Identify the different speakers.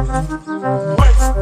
Speaker 1: Wait.